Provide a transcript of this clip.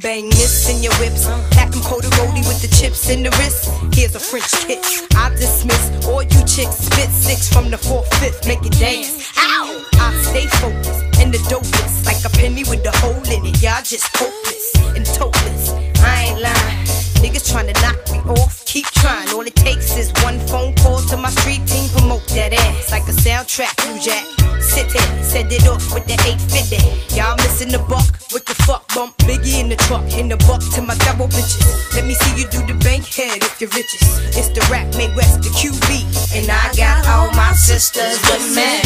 Bang this in your whips. Pack them cold roadie with the chips in the wrist. Here's a French kiss. I dismiss all you chicks. Spit six from the fourth, fifth. Make it dance. Ow! I stay focused and the dopest. Like a penny with a hole in it. Y'all just hopeless and topless. I ain't lying. Niggas trying to knock me off, keep trying. All it takes is one phone call to my street team, promote that ass like a soundtrack. New Jack, send it off with the 850. Y'all missing the buck, what the fuck? Bump Biggie in the truck, in the buck to my double bitches. Let me see you do the Bankhead if you're riches. It's the rap made west, the QB, and I got all my sisters with me.